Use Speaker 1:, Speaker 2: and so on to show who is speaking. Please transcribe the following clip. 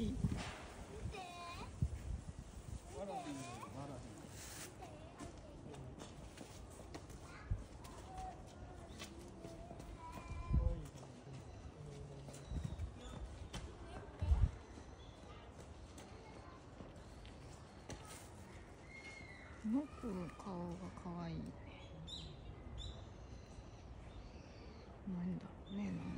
Speaker 1: いい。この子の顔が可愛い。なんだろうね。なん